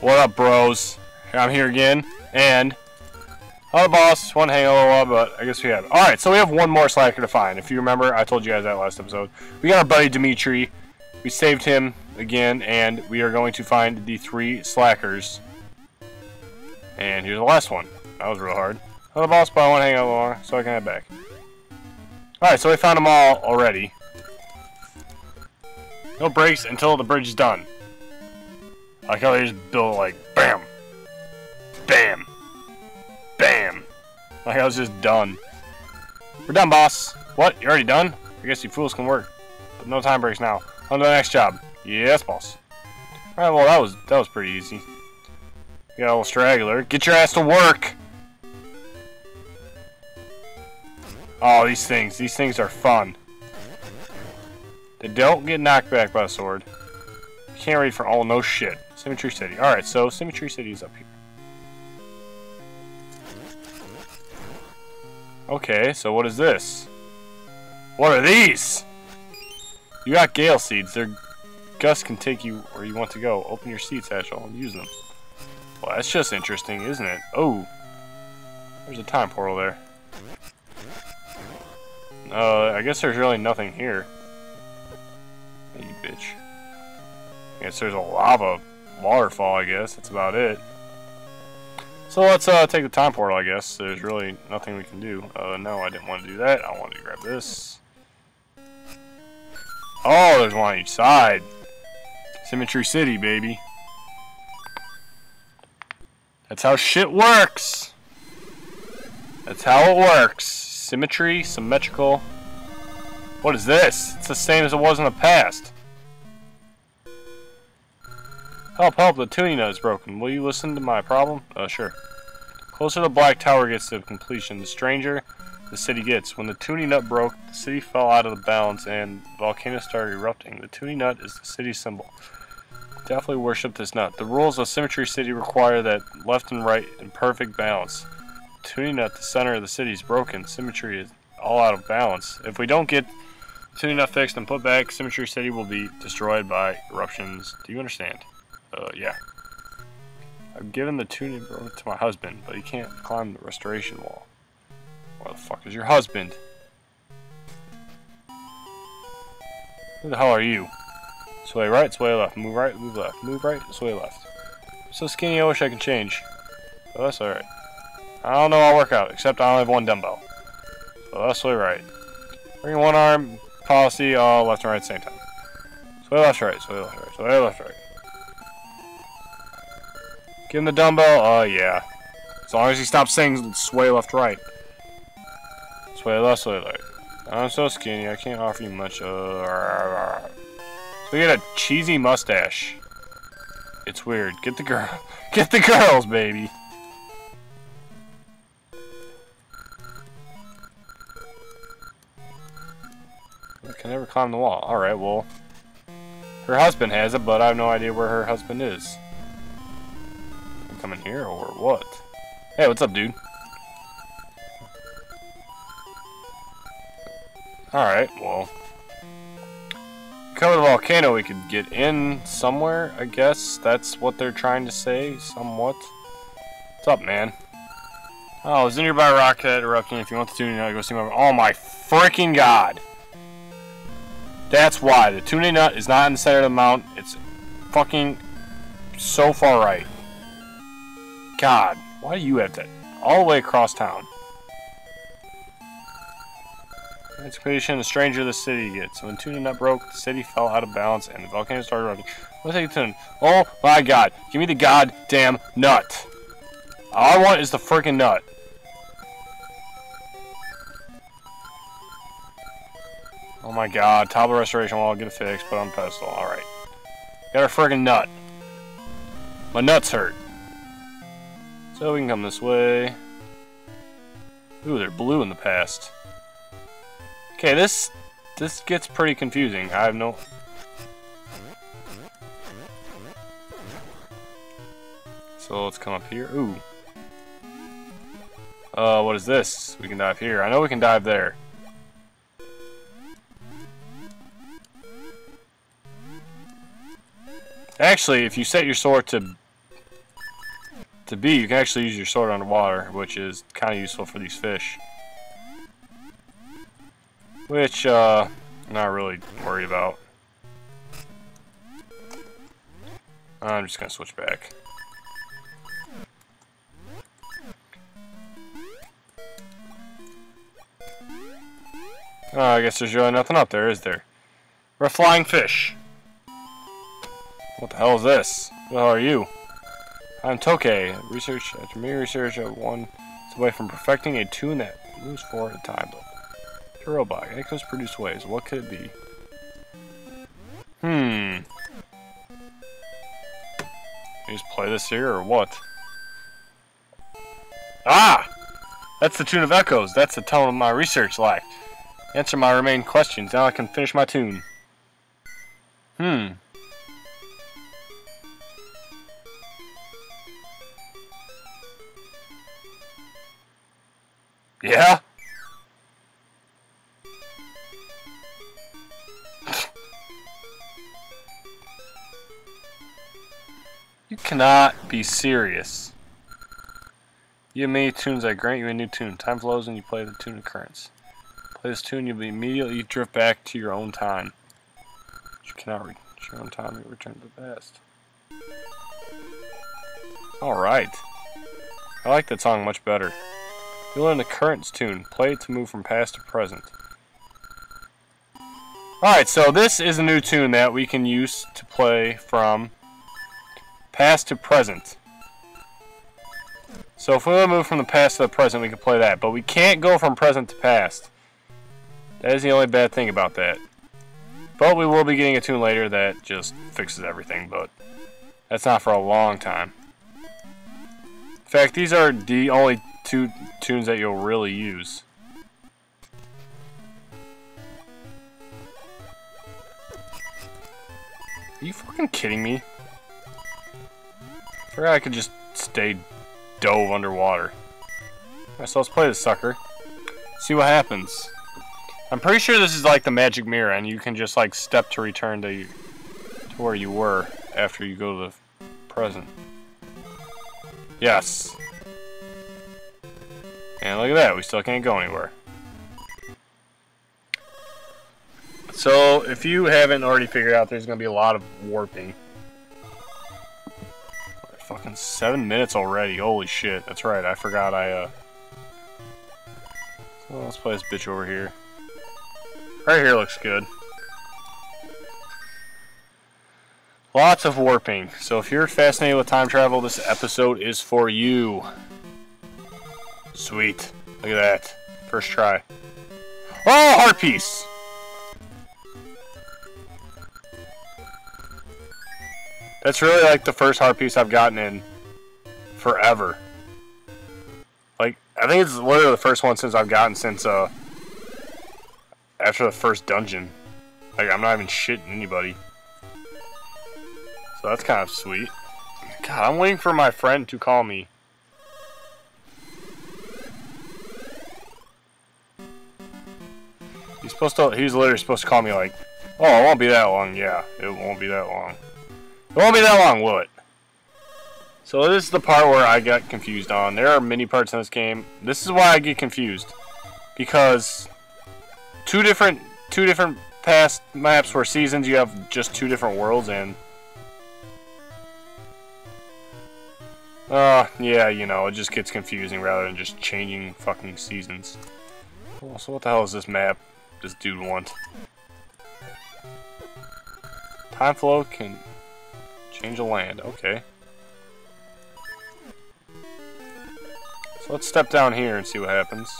What up, bros? I'm here again, and other boss, one hang a but I guess we have. All right, so we have one more slacker to find. If you remember, I told you guys that last episode. We got our buddy Dimitri. We saved him again, and we are going to find the three slackers. And here's the last one. That was real hard. Other boss, but I want to hang out more, so I can head back. All right, so we found them all already. No breaks until the bridge is done. I like how they just build like bam, bam, bam. Like I was just done. We're done, boss. What? You already done? I guess you fools can work. But no time breaks now. On to the next job. Yes, boss. Alright, well that was that was pretty easy. You got a little straggler. Get your ass to work! Oh, these things. These things are fun. They don't get knocked back by a sword. Can't read for all no shit. Symmetry City. Alright, so Symmetry City is up here. Okay, so what is this? What are these? You got Gale Seeds. Their Gus can take you where you want to go. Open your seed satchel and use them. Well, that's just interesting, isn't it? Oh, there's a time portal there. Uh, I guess there's really nothing here. Hey, you bitch. I guess there's a lava waterfall, I guess. That's about it. So let's uh, take the time portal, I guess. There's really nothing we can do. Uh, no, I didn't want to do that. I wanted to grab this. Oh, there's one on each side. Symmetry City, baby. That's how shit works. That's how it works. Symmetry, symmetrical. What is this? It's the same as it was in the past. Help, help, the tuning nut is broken. Will you listen to my problem? Uh, sure. Closer the Black Tower gets to completion, the stranger the city gets. When the tuning nut broke, the city fell out of the balance and volcanoes started erupting. The tuning nut is the city's symbol. Definitely worship this nut. The rules of Symmetry City require that left and right in perfect balance. tuning nut, the center of the city, is broken. Symmetry is all out of balance. If we don't get tuning nut fixed and put back, Symmetry City will be destroyed by eruptions. Do you understand? Uh, yeah. I've given the tuning to my husband, but he can't climb the restoration wall. Where the fuck is your husband? Who the hell are you? Sway right, sway left. Move right, move left. Move right, sway left. So skinny I wish I could change. But that's alright. I don't know I'll work out, except I only have one dumbbell. So that's sway right. Bring one arm, policy, all left and right at the same time. Sway left, right, sway left, right, sway left, right. Give him the dumbbell, oh yeah. As long as he stops saying sway left, right. Sway left, sway right. I'm so skinny, I can't offer you much. Uh, so we get a cheesy mustache. It's weird. Get the girl. Get the girls, baby. I can never climb the wall. Alright, well. Her husband has it, but I have no idea where her husband is. I'm coming here or what? Hey, what's up, dude? Alright, well. Cover the volcano, we could get in somewhere, I guess. That's what they're trying to say, somewhat. What's up, man? Oh, there's a nearby rocket erupting. If you want to tune in, go see my... Oh my freaking god! That's why. The tuning nut is not in the center of the mount. It's fucking so far right. God, why do you have that? All the way across town. Anticipation, the stranger the city gets. When tuning nut broke, the city fell out of balance and the volcano started erupting. Let's take a tune. Oh my god. Give me the goddamn nut. All I want is the freaking nut. Oh my god. Top restoration wall, get it fixed, put on pedestal. Alright. Got our friggin' nut. My nuts hurt. So we can come this way. Ooh, they're blue in the past. Okay, this this gets pretty confusing. I have no... So let's come up here. Ooh. Uh, what is this? We can dive here. I know we can dive there. Actually, if you set your sword to To B, you can actually use your sword underwater, which is kind of useful for these fish. Which, uh, I'm not really worried about. I'm just gonna switch back. Oh, I guess there's really nothing up there, is there? We're a flying fish. What the hell is this? Who the hell are you? I'm Tokay. Research after me research of one away from perfecting a tune that moves forward at a time. Robot. Echoes produce waves. What could it be? Hmm. You just play this here or what? Ah! That's the tune of echoes. That's the tone of my research lacked. Answer my remaining questions. Now I can finish my tune. Hmm. Yeah? you cannot be serious. You have many tunes, I grant you a new tune. Time flows and you play the tune of Currents. Play this tune, you'll be immediately drift back to your own time. You cannot reach your own time, you return to the past. Alright. I like that song much better. You learn the currents tune. Play it to move from past to present. Alright, so this is a new tune that we can use to play from past to present. So if we want to move from the past to the present, we can play that. But we can't go from present to past. That is the only bad thing about that. But we will be getting a tune later that just fixes everything, but that's not for a long time. In fact, these are the only two tunes that you'll really use. Are you fucking kidding me? I forgot I could just stay dove underwater. Alright, so let's play this sucker. See what happens. I'm pretty sure this is like the magic mirror and you can just like step to return to, to where you were after you go to the present. Yes. And look at that, we still can't go anywhere. So, if you haven't already figured out, there's going to be a lot of warping. Fucking seven minutes already, holy shit. That's right, I forgot I, uh... So let's play this bitch over here. Right here looks good. Lots of warping. So if you're fascinated with time travel, this episode is for you. Sweet. Look at that. First try. Oh, heart piece! That's really like the first heart piece I've gotten in forever. Like, I think it's literally the first one since I've gotten since, uh, after the first dungeon. Like, I'm not even shitting anybody. So that's kind of sweet. God, I'm waiting for my friend to call me. Supposed to, he's literally supposed to call me like, oh, it won't be that long. Yeah, it won't be that long. It won't be that long, will it? So this is the part where I got confused on. There are many parts in this game. This is why I get confused. Because two different two different past maps where seasons you have just two different worlds and uh yeah you know it just gets confusing rather than just changing fucking seasons so what the hell is this map this dude want time flow can change the land okay so let's step down here and see what happens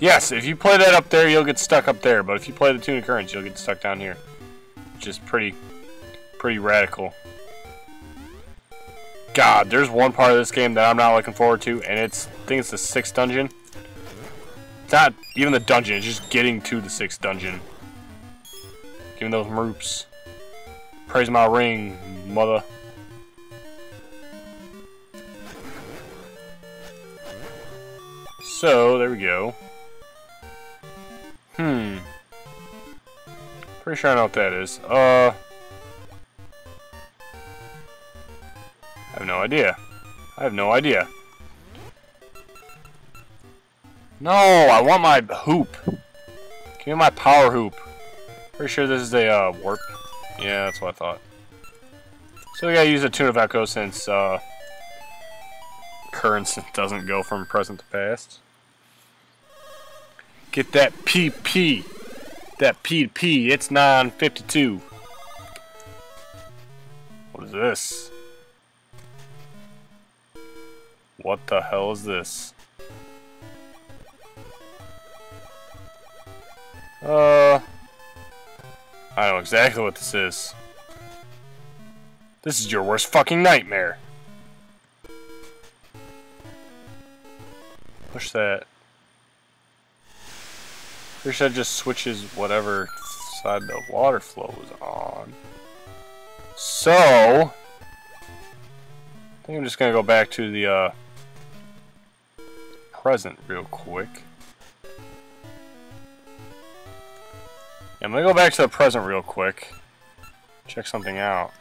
Yes, if you play that up there, you'll get stuck up there. But if you play the Tune of Currents, you'll get stuck down here. Which is pretty, pretty radical. God, there's one part of this game that I'm not looking forward to, and it's, I think it's the sixth dungeon. It's not even the dungeon, it's just getting to the sixth dungeon. Give me those moops. Praise my ring, mother. So, there we go. Hmm. Pretty sure I know what that is. Uh... have no idea. I have no idea. No, I want my hoop. Give me my power hoop. Pretty sure this is a uh, warp. Yeah, that's what I thought. So we gotta use a Tune of Echo since uh, currents doesn't go from present to past. Get that PP. That PP. It's 952. What is this? What the hell is this? Uh... I know exactly what this is. This is your worst fucking nightmare. Push that. Sure that just switches whatever side the water flow is on. So, I think I'm just gonna go back to the uh, present real quick. I'm gonna go back to the present real quick. Check something out.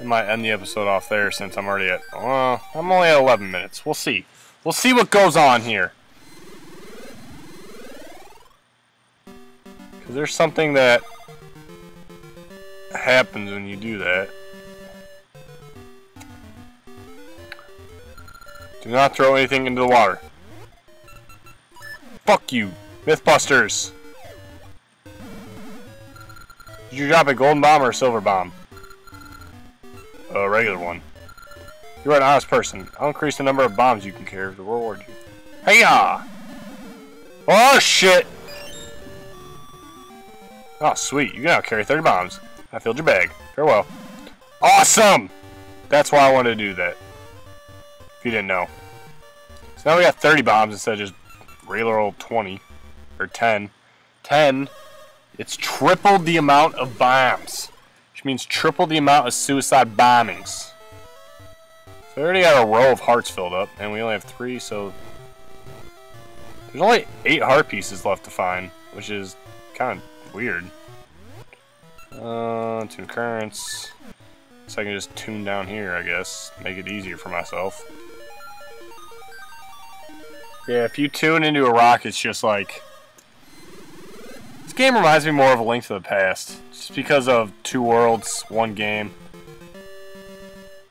I might end the episode off there since I'm already at, well, I'm only at 11 minutes. We'll see. We'll see what goes on here. Because there's something that happens when you do that. Do not throw anything into the water. Fuck you, Mythbusters! Did you drop a golden bomb or a silver bomb? A regular one. You're an honest person. I'll increase the number of bombs you can carry to reward you. Hey-ya! Oh, shit! Oh, sweet. You can now carry 30 bombs. I filled your bag. Farewell. Awesome! That's why I wanted to do that. You didn't know. So now we got 30 bombs instead of just regular old 20. Or 10. 10. It's tripled the amount of bombs. Which means triple the amount of suicide bombings. So we already got a row of hearts filled up, and we only have three, so... There's only eight heart pieces left to find, which is kind of weird. Uh, tune currents. So I can just tune down here, I guess. Make it easier for myself. Yeah, if you tune into a rock, it's just like this game reminds me more of A Link to the Past. Just because of two worlds, one game.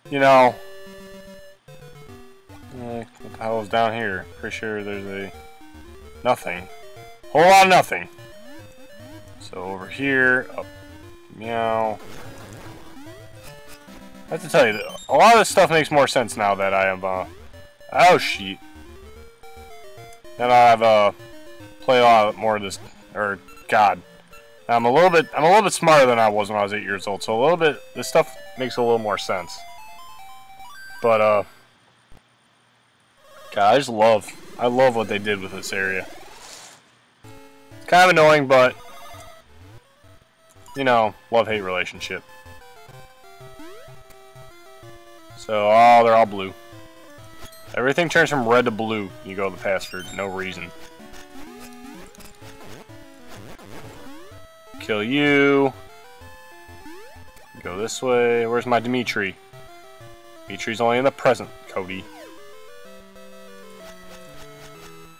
You know... Eh, what the hell is down here? Pretty sure there's a... Nothing. Whole lot nothing. So over here, up... Meow... I have to tell you, a lot of this stuff makes more sense now that I am, uh... Oh, shit. That I've, uh... Played a lot more of this... Or God. I'm a little bit I'm a little bit smarter than I was when I was eight years old, so a little bit this stuff makes a little more sense. But uh God, I just love I love what they did with this area. It's kind of annoying, but you know, love-hate relationship. So, oh, they're all blue. Everything turns from red to blue. You go the past for no reason. Kill you. Go this way. Where's my Dimitri? Dimitri's only in the present, Cody.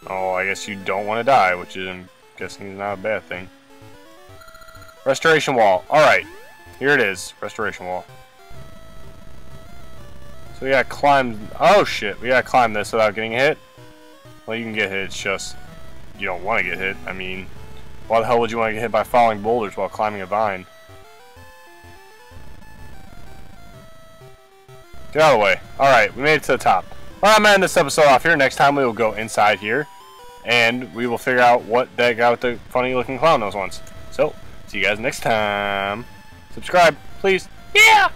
Oh, I guess you don't want to die, which is, I'm guessing is not a bad thing. Restoration wall. Alright. Here it is. Restoration wall. So we gotta climb... Oh, shit. We gotta climb this without getting hit? Well, you can get hit. It's just... You don't want to get hit. I mean... Why the hell would you want to get hit by falling boulders while climbing a vine? Get out of the way. Alright, we made it to the top. Well, I'm gonna end this episode off here. Next time we will go inside here. And we will figure out what that guy with the funny looking clown nose wants. So, see you guys next time. Subscribe, please. Yeah!